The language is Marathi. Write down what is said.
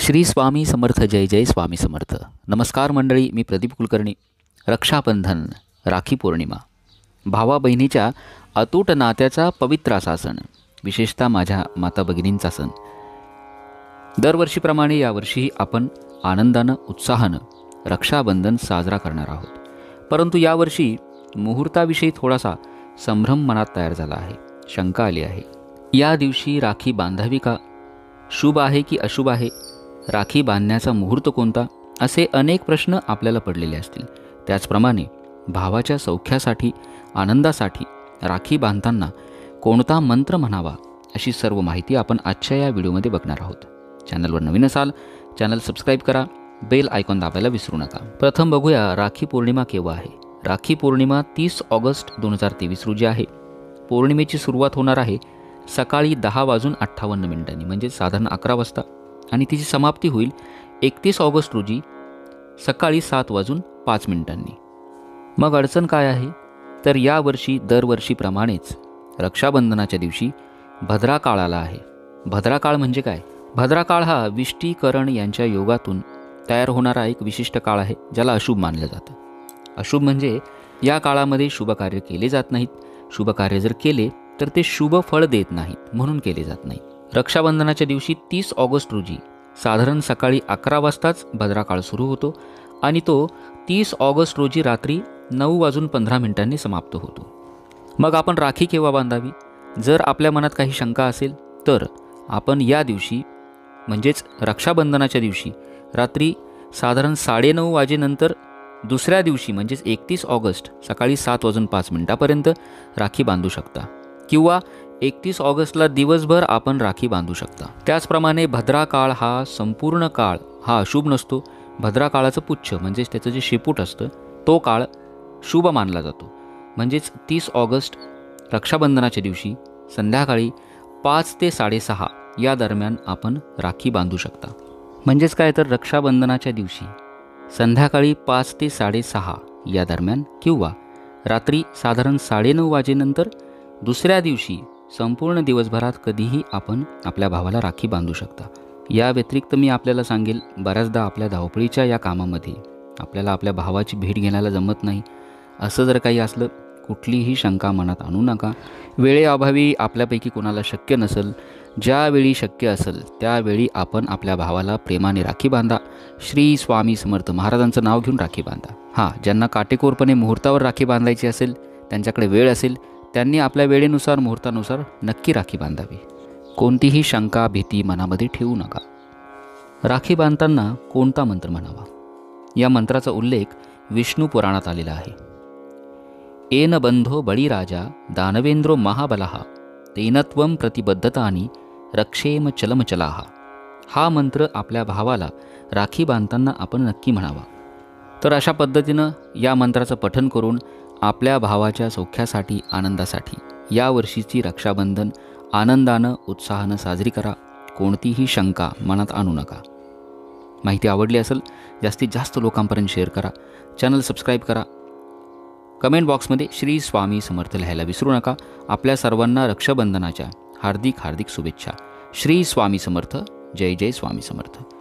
श्री स्वामी समर्थ जय जय स्वामी समर्थ. नमस्कार मंडळी मी प्रदीप कुलकर्णी. रक्षाबंधन राखी पौर्णिमा. भावा बहिणीच्या अतूट नात्याचा पवित्र असा सण विशेषतः माझ्या माता भगिनींचा सण. दरवर्षीप्रमाणे यावर्षीही आपण आनंदानं उत्साहानं रक्षाबंधन साजरा करणार आहोत. परंतु यावर्षी मुहूर्ताविषयी थोडासा संभ्रम मनात तयार झाला आहे शंका आली आहे. या दिवशी राखी बांधावी का? शुभ आहे की अशुभ आहे? राखी बांधण्याचा मुहूर्त कोणता? असे अनेक प्रश्न आपल्याला पडलेले असतील. त्याचप्रमाणे भावाच्या सौख्यासाठी आनंदासाठी राखी बांधताना कोणता मंत्र म्हणावा अशी सर्व माहिती आपण आजच्या या व्हिडिओमध्ये बघणार आहोत. चॅनलवर नवीन असाल चॅनल सबस्क्राईब करा बेल आयकॉन दाबायला विसरू नका. प्रथम बघूया राखी पौर्णिमा केव्हा आहे. राखी पौर्णिमा तीस ऑगस्ट दोन हजार तेवीस रोजी आहे. पौर्णिमेची सुरुवात होणार आहे सकाळी दहा वाजून अठ्ठावन्न मिनिटांनी म्हणजे साधारण अकरा वाजता. आणि तिची समाप्ती होईल एकतीस ऑगस्ट रोजी सकाळी सात वाजून पाच मिनिटांनी. मग अडचण काय आहे? तर यावर्षी दरवर्षीप्रमाणेच रक्षाबंधनाच्या दिवशी भद्रा काळ आला आहे. भद्रा काळ म्हणजे काय? भद्रा काळ हा विष्टीकरण यांच्या योगातून तयार होणारा एक विशिष्ट काळ आहे ज्याला अशुभ मानलं जातं. अशुभ म्हणजे या काळामध्ये शुभकार्य केले जात नाहीत. शुभकार्य जर केले तर ते शुभ फळ देत नाहीत म्हणून केले जात नाहीत रक्षाबंधनाच्या दिवशी तीस ऑगस्ट रोजी साधारण सकाळी अकरा वाजताच भद्राकाळ सुरू होतो आणि तो तीस ऑगस्ट रोजी रात्री नऊ वाजून पंधरा मिनिटांनी समाप्त होतो. मग आपण राखी केव्हा बांधावी? जर आपल्या मनात काही शंका असेल तर आपण या दिवशी म्हणजेच रक्षाबंधनाच्या दिवशी रात्री साधारण साडेनऊ वाजेनंतर दुसऱ्या दिवशी म्हणजेच एकतीस ऑगस्ट सकाळी सात वाजून पाच मिनिटापर्यंत राखी बांधू शकता. किंवा एकतीस ऑगस्टला दिवसभर आपण राखी बांधू शकता. त्याचप्रमाणे भद्रा काळ हा संपूर्ण काळ हा अशुभ नसतो. भद्रा काळाचं पुच्छ म्हणजेच त्याचं जे शेपूट असतं तो काळ शुभ मानला जातो. म्हणजेच तीस ऑगस्ट रक्षाबंधनाच्या दिवशी संध्याकाळी पाच ते साडेसहा या दरम्यान आपण राखी बांधू शकता. म्हणजेच काय तर रक्षाबंधनाच्या दिवशी संध्याकाळी पाच ते साडेसहा या दरम्यान किंवा रात्री साधारण साडेनऊ वाजेनंतर दुसऱ्या दिवशी संपूर्ण दिवसभरात कधीही आपण आपल्या भावाला राखी बांधू शकता. या व्यतिरिक्त मी आपल्याला सांगेल बऱ्याचदा आपल्या धावपळीच्या या कामामध्ये आपल्याला आपल्या भावाची भेट घेण्याला जमत नाही. असं जर काही असलं कुठलीही शंका मनात आणू नका. वेळेअभावी आपल्यापैकी कोणाला शक्य नसेल ज्यावेळी शक्य असेल त्यावेळी आपण आपल्या भावाला प्रेमाने राखी बांधा. श्री स्वामी समर्थ महाराजांचं नाव घेऊन राखी बांधा. हां ज्यांना काटेकोरपणे मुहूर्तावर राखी बांधायची असेल त्यांच्याकडे वेळ असेल त्यांनी आपल्या वेळेनुसार मुहूर्तानुसार नक्की राखी बांधावी. कोणतीही शंका भीती मनामध्ये ठेवू नका. राखी बांधताना कोणता मंत्र म्हणावा? या मंत्राचा उल्लेख विष्णू पुराणात आलेला आहे. एन बंधो बळीराजा दानवेंद्रो महाबलहा प्रतिबद्धता प्रतिबद्धतानी रक्षेम चलमचलाहा हा मंत्र आपल्या भावाला राखी बांधताना आपण नक्की म्हणावा. तर अशा पद्धतीनं या मंत्राचं पठन करून आपल्या भावाच्या सौख्यासाठी आनंदासाठी. यावर्षीची रक्षाबंधन आनंदानं उत्साहानं साजरी करा. कोणतीही शंका मनात आणू नका. माहिती आवडली असेल जास्तीत जास्त लोकांपर्यंत शेअर करा. चॅनल सबस्क्राईब करा. कमेंट बॉक्समध्ये श्री स्वामी समर्थ लिहायला विसरू नका. आपल्या सर्वांना रक्षाबंधनाच्या हार्दिक हार्दिक शुभेच्छा. श्री स्वामी समर्थ. जय जय स्वामी समर्थ.